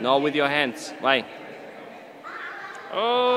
No, with your hands. Why? Oh!